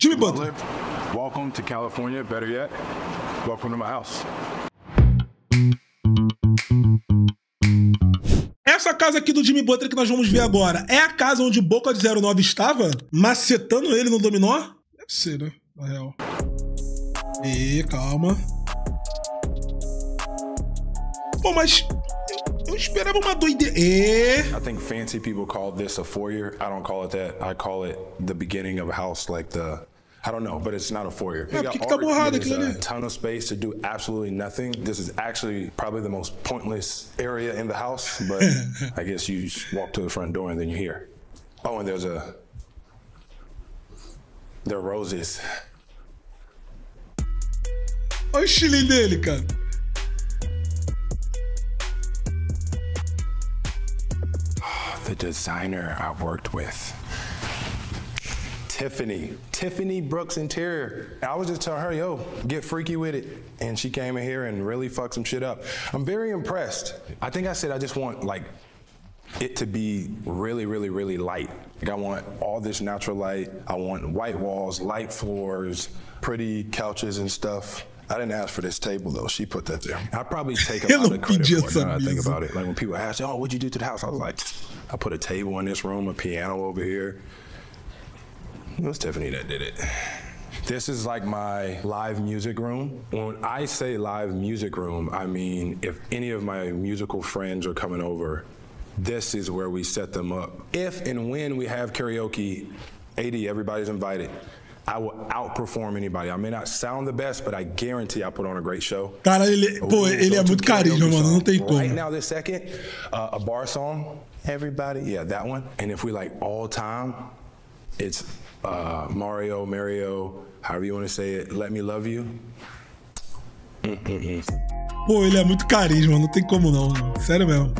Jimmy Butler. Welcome to California. Better yet, welcome to my house. Essa casa aqui do Jimmy Butler que nós vamos ver agora é a casa onde Boca de 09 estava macetando ele no dominó? Deve ser, né? Na real. E calma. Pô, mas eu, esperava uma doideira. E... I think fancy people call this a foyer. I don't call it that. I call it the beginning of a house, like the. I don't know, but it's not a foyer. É, We por que got que tá art, borrado it is aquilo a ton of space to do absolutely nothing. This is actually probably the most pointless area in the house, but I guess you just walk to the front door and then you're here. Oh, and there's a. There are roses. Olha o estilinho dele, cara. the designer I worked with. Tiffany, Tiffany Brooks Interior. I was just telling her, yo, get freaky with it. And she came in here and really fucked some shit up. I'm very impressed. I think I said I just want like it to be really, really, really light. Like I want all this natural light. I want white walls, light floors, pretty couches and stuff. I didn't ask for this table though. She put that there. I probably take a lot of credit for it now that I think about it. Like when people ask, "Oh, what'd you do to the house?" I was like, "I put a table in this room, a piano over here." It was Tiffany that did it. This is like my live music room. When I say live music room, I mean if any of my musical friends are coming over, this is where we set them up. If and when we have karaoke, AD, everybody's invited. I will outperform anybody. I may not sound the best, but I guarantee I put on a great show. Cara, ele, pô, ele é muito carisma, mano. Não tem como. Right now, this second, uh, a bar song. Everybody, yeah, that one. And if we like all time, it's uh, Mario, Mario, however you want to say it. Let me love you. Pô, ele é muito carisma, não tem como não. Sério mesmo.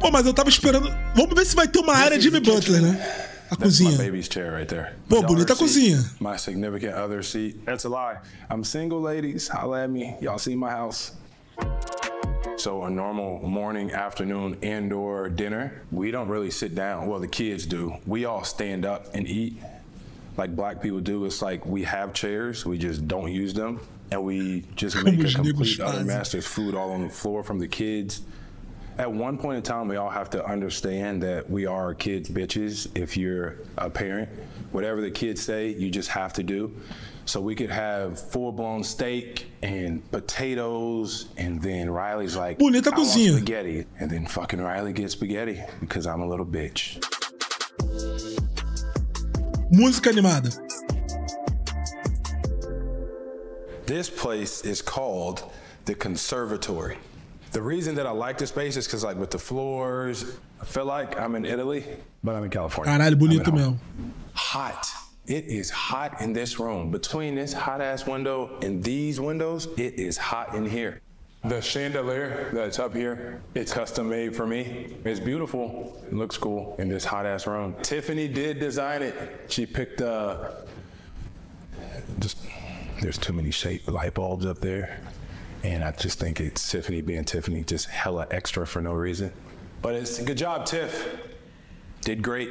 Pô, mas eu tava esperando. Vamos ver se vai ter uma área is Jimmy Butler, né? A That's my cozinha. baby's chair right there. Pô, My bonita seat, cozinha. My significant other seat. That's a lie. I'm single, ladies. Holla at me. Y'all see my house. So a normal morning, afternoon, and/or dinner, we don't really sit down. Well, the kids do. We all stand up and eat, like black people do. It's like we have chairs, we just don't use them, and we just make a complete other mess. There's food all on the floor from the kids. At one point in time, we all have to understand that we are kids' bitches. If you're a parent, whatever the kids say, you just have to do. So we could have full-blown steak and potatoes, and then Riley's like, Bonita "I want cozinha." spaghetti," and then fucking Riley gets spaghetti because I'm a little bitch. Música animada. This place is called the Conservatory. The reason that I like this space is because, like, with the floors, I feel like I'm in Italy, but I'm in California. Caralho, bonito mesmo. Hot. It is hot in this room. Between this hot ass window and these windows, it is hot in here. The chandelier that's up here, it's custom made for me. It's beautiful. It looks cool in this hot ass room. Tiffany did design it. She picked uh just there's too many shaped light bulbs up there. And I just think it's Tiffany being Tiffany, just hella extra for no reason. But it's a good job, Tiff. Did great.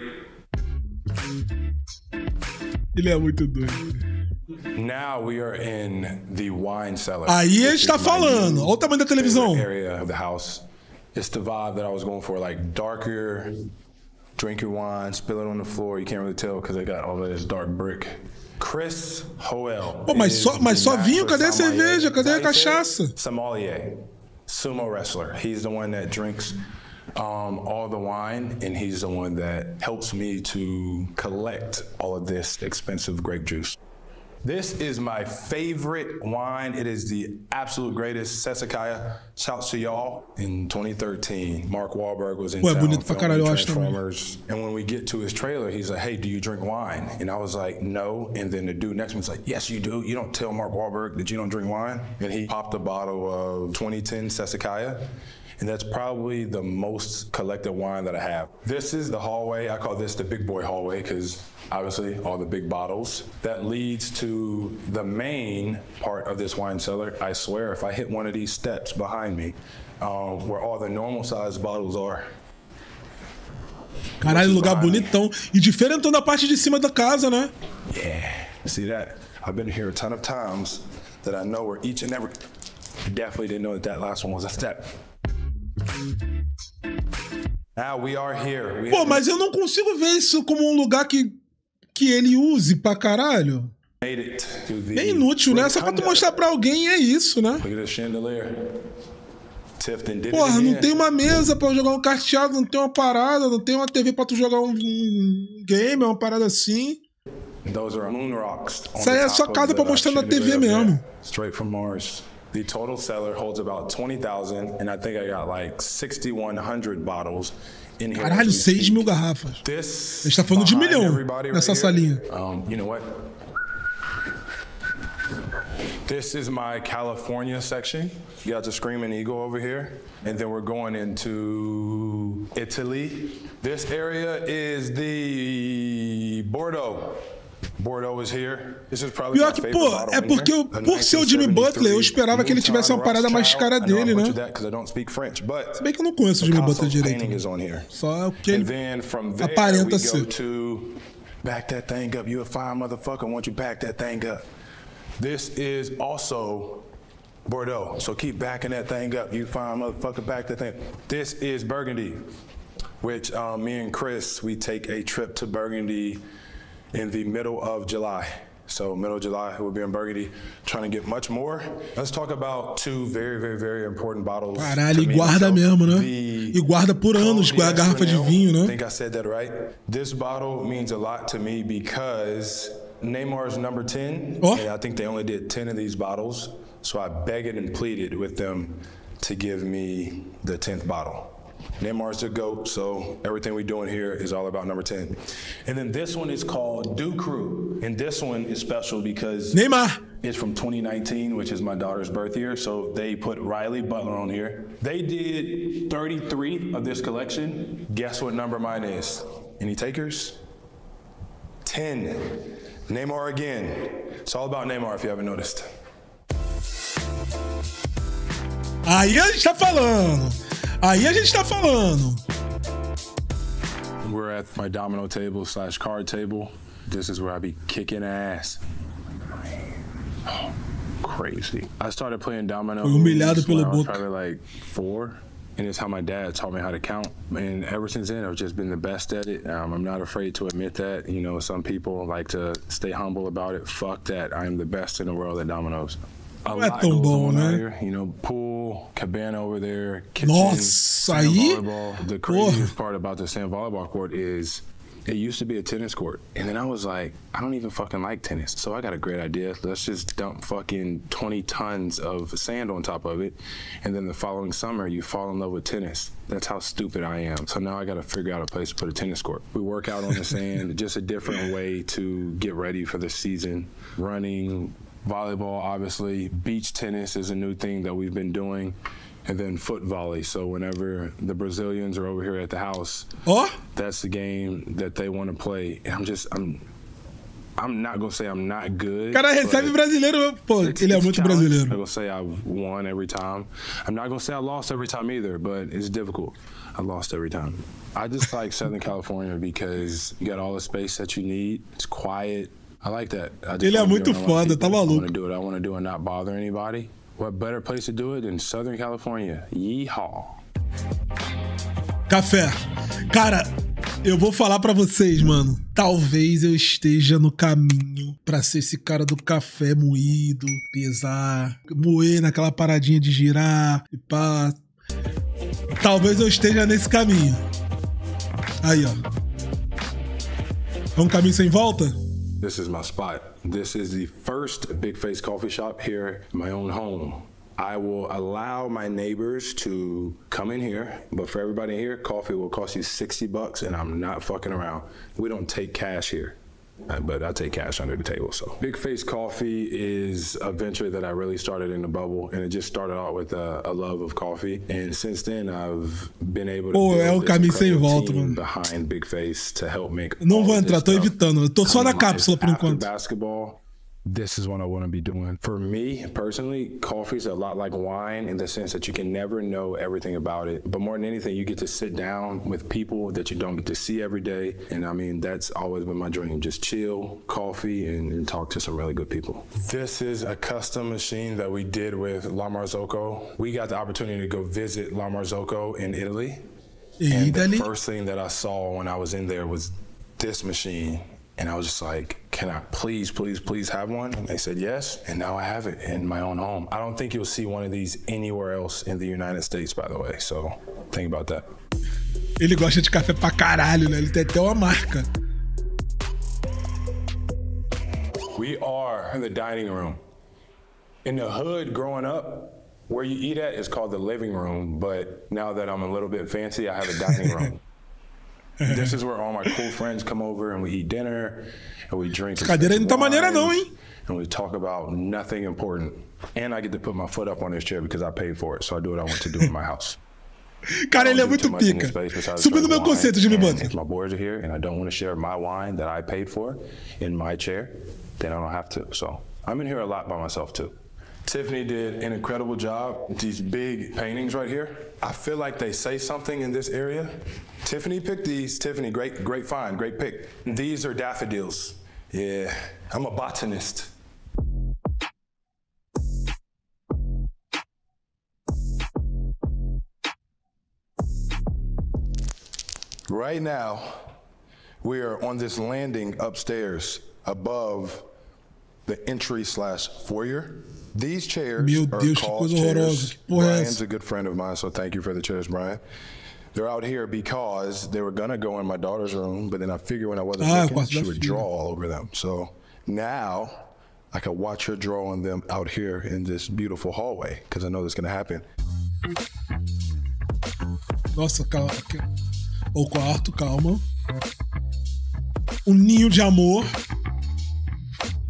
Ele é muito doido. Now we are in the wine cellar. Aí tá is my falando. Olha o tamanho da televisão. Area of the house. It's the vibe that I was going for, like darker. Drink your wine, spill it on the floor. You can't really tell because they got all of this dark brick. Chris Hoel. Pô, mas só- mas só vinho? Cadê a cerveja? Cadê a cachaça? Sommelier, sumo wrestler. He's the one that drinks um, all the wine, and he's the one that helps me to collect all of this expensive grape juice. This is my favorite wine. It is the absolute greatest Sassicaia. Shouts to y'all. In 2013, Mark Wahlberg was in Ué, town filming caralho, eu acho também. Transformers. And when we get to his trailer, he's like, "Hey, do you drink wine?" And I was like, "No." And then the dude next to me was like, "Yes, you do. You don't tell Mark Wahlberg that you don't drink wine." And he popped a bottle of 2010 Sassicaia. And that's probably the most collected wine that I have. This is the hallway. I call this the big boy hallway because obviously all the big bottles. That leads to the main part of this wine cellar. I swear, if I hit one of these steps behind me, um, where all the normal sized bottles are, Caralho, lugar bonitão. E diferentão da parte de cima da casa, né? Yeah. See that? I've been here a ton of times that I know where each and every. Definitely didn't know that that last one was a step. Pô, mas eu não consigo ver isso como um lugar que, que ele use pra caralho. Bem inútil, né? Só pra tu mostrar pra alguém é isso, né? Porra, não tem uma mesa pra jogar um carteado, não tem uma parada, não tem uma TV pra tu jogar um, um game, uma parada assim. Isso aí é só casa pra mostrar na TV mesmo. Straight from Mars. The total cellar holds about 20,000, and I think I got like 6,100 bottles in here. Caralho, as 6 mil garrafas. This A gente tá falando de milhão everybody nessa here, salinha. Um, you know what? This is my California section. You got the Screaming Eagle over here. And then we're going into Italy. This area is the Bordeaux. Bordeaux is here. This is probably Pior que, favorite pô, é porque eu- por ser o Jimmy Butler, eu esperava que ele tivesse uma parada mais cara dele, né? Because I don't speak French, but Se bem que eu não conheço o Jimmy Butler direito. né? is on here. Só o que ele then from there, aparenta ser. to back that thing up. You a fine motherfucker. Once you back that thing up. This is also Bordeaux. So keep backing that thing up. You fine motherfucker. Back that thing. This is Burgundy, which um, me and Chris we take a trip to Burgundy in the middle of July. So middle of July we'll be in Burgundy, trying to get much more. Let's talk about two very, very, very important bottles. Caralho, e guarda mesmo, né? E guarda por anos com a garrafa de vinho, I né? think I said that right. This bottle means a lot to me because Neymar's number 10, Oh. and I think they only did 10 of these bottles. So I begged and pleaded with them to give me the 10th bottle. Neymar's the GOAT, so everything we're doing here is all about number 10. And then this one is called Do Crew. And this one is special because Neymar. it's from 2019, which is my daughter's birth year. So they put Riley Butler on here. They did 33 of this collection. Guess what number mine is? Any takers? 10. Neymar again. It's all about Neymar if you haven't noticed. Aí a gente tá falando. Aí a gente tá falando. We're at my domino table slash card table. This is where I be kicking ass. Oh, crazy. I started playing domino Foi humilhado when pelo I was Boca. probably like four. And it's how my dad taught me how to count. And ever since then, I've just been the best at it. Um, I'm not afraid to admit that. You know, some people like to stay humble about it. Fuck that. I am the best in the world at dominoes. A lot tão bom, on né? here. You know, pool, cabana over there, kitchen, Nossa, aí- volleyball. The Porra. craziest part about the sand volleyball court is it used to be a tennis court. And then I was like, I don't even fucking like tennis. So I got a great idea. Let's just dump fucking 20 tons of sand on top of it. And then the following summer, you fall in love with tennis. That's how stupid I am. So now I got to figure out a place to put a tennis court. We work out on the sand, just a different way to get ready for the season. Running, volleyball, obviously. Beach tennis is a new thing that we've been doing. And then foot volley. So whenever the Brazilians are over here at the house, Ó, that's the game that they want to play. And I'm just I'm I'm not gonna say I'm not good. cara recebe brasileiro. Pô, it's- ele é muito challenge. I'm brasileiro. gonna say I've won every time. I'm not gonna say I lost every time either, but it's difficult. I lost every time. I just like Southern California because you got all the space that you need. It's quiet. I like that. I just Ele é muito foda, tá I maluco. want to do it. I want to do it not bother anybody. What better place to do it than Southern California? Yeehaw. Café. Cara, eu vou falar pra vocês, mano. Talvez eu esteja no caminho pra ser esse cara do café moído, pesar, moer naquela paradinha de girar e pá. Talvez eu esteja nesse caminho. Aí, ó. É um caminho sem volta? This is my spot. This is the first Big Face coffee shop here in my own home. I will allow my neighbors to come in here, but for everybody here, coffee will cost you 60 bucks, and I'm not fucking around. We don't take cash here. Uh, But I take cash under the table. So, Big Face Coffee is a venture that I really started in the bubble, and it just started out with a, a love of coffee. And since then, I've been able to Pô, build é o this caminho sem incredible volta, team mano. behind Big Face to help make. Não vou entrar, tô evitando. Eu tô só na cápsula por enquanto. basketball. This is what I want to be doing. For me personally, coffee is a lot like wine in the sense that you can never know everything about it. But more than anything, you get to sit down with people that you don't get to see every day. And I mean, that's always been my dream just chill, coffee, and, and talk to some really good people. This is a custom machine that we did with La Marzocco. We got the opportunity to go visit La Marzocco in Italy. And the Italy? first thing that I saw when I was in there was this machine. And I was just like, can I please, please, please have one? And they said yes. And now I have it in my own home. I don't think you'll see one of these anywhere else in the United States, by the way. So think about that. Ele gosta de café pra caralho, né? Ele tem até uma marca. We are in the dining room. In the hood growing up, where you eat at is called the living room. But now that I'm a little bit fancy, I have a dining room. This is where all my cool friends come over and we eat dinner and we drink. cadeira não tá maneira não, hein? And we talk about nothing important. And I get to put my foot up on this chair because I paid for it. So I do what I want to do in my house. Cara, ele é muito do too much in pica. Subindo meu conceito, Jimmy Butler. If my boys are here and I don't want to share my wine that I paid for in my chair, then I don't have to. So I'm in here a lot by myself too. Tiffany did an incredible job. These big paintings right here. I feel like they say something in this area. Tiffany picked these. Tiffany, great, great find, great pick. These are daffodils. Yeah, I'm a botanist. Right now, we are on this landing upstairs above the entry slash foyer. These chairs Meu are Deus, called chairs. horrorosa. Que porra é Brian's a good friend of mine, so thank you for the chairs, Brian. They're out here because they were gonna go in my daughter's room, but then I figured when I wasn't Ah, looking, she would draw all over them. So now I can watch her draw on them out here in this beautiful hallway because I know that's gonna happen. Nossa, calma. O quarto, calma. Um ninho de amor.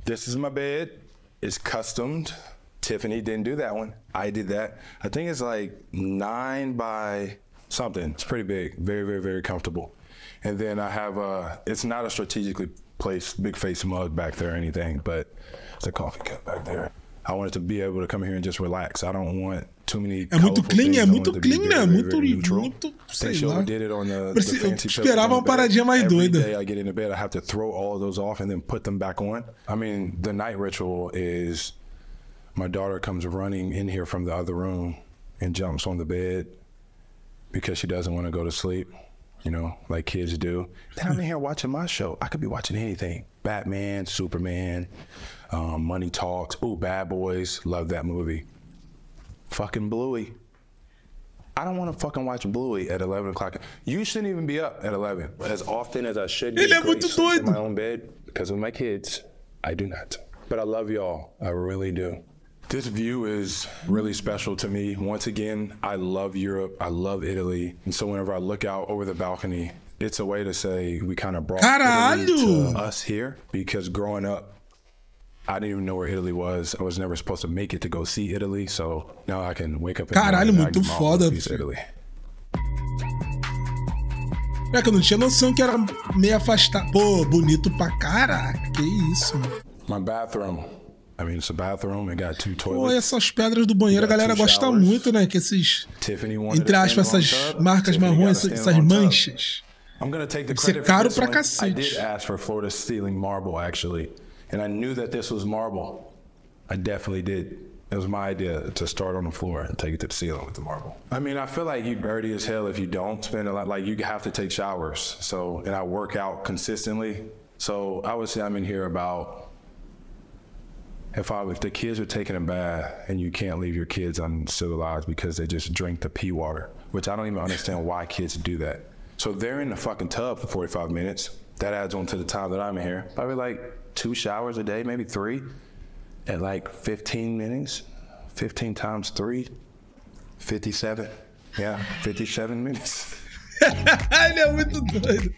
This is my bed. It's customed. Tiffany didn't do that one. I did that. I think it's like nine by something. It's pretty big. Very, very, very comfortable. And then I have a, it's not a strategically placed big face mug back there or anything, but it's a coffee cup back there. I wanted to be able to come here and just relax. I don't want too many. É muito clean, é muito it to clean, né? Muito, muito, I sei think lá. overdid it on the, fancy esperava uma paradinha mais Every doida. day I get into bed, I have to throw all of those off and then put them back on. I mean, the night ritual is my daughter comes running in here from the other room and jumps on the bed because she doesn't want to go to sleep, you know, like kids do. Then I'm in here watching my show. I could be watching anything Batman, Superman, um, Money Talks. Ooh, Bad Boys. Love that movie. Fucking Bluey. I don't want to fucking watch Bluey at 11 o'clock. You shouldn't even be up at 11. As often as I should be get é great muito sleep in my own bed because of my kids, I do not. But I love y'all. I really do. This view is really special to me. Once again, I love Europe. I love Italy. And so whenever I look out over the balcony, it's a way to say we kind of brought Italy to us here because growing up, I didn't even know where Italy was. I was never supposed to make it to go see Italy. So now I can wake up and Caralho, muito I can always foda. Italy. É que eu não tinha noção que era meio afastado. Pô, bonito pra caraca. Que isso, mano. My bathroom. I mean, it's a bathroom. It got two Pô, toilets. essas pedras do banheiro a galera gosta showers. muito, né? Que esses, Tiffany entre aspas, essas marcas Tiffany marrons, essas manchas. I'm gonna take the credit for caro this pra one. I did ask for Florida ceiling marble actually, and I knew that this was marble. I definitely did. It was my idea to start on the floor and take it to the ceiling with the marble. I mean, I feel like you dirty as hell if you don't spend a lot. Like you have to take showers. So, and I work out consistently. So I would say I'm in here about. If I if the kids are taking a bath and you can't leave your kids uncivilized because they just drink the pee water, which I don't even understand why kids do that. So they're in the fucking tub for 45 minutes. That adds on to the time that I'm in here. Probably like two showers a day, maybe three, at like 15 minutes. 15 times three, 57. Yeah, 57 minutes. Ele é muito doido.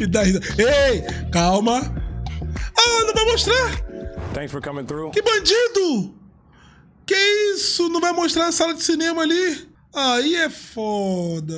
e daí. Ei, calma. Ah, não vai mostrar. Thanks for coming through. Que bandido! Que isso? Não vai mostrar a sala de cinema ali? Aí é foda.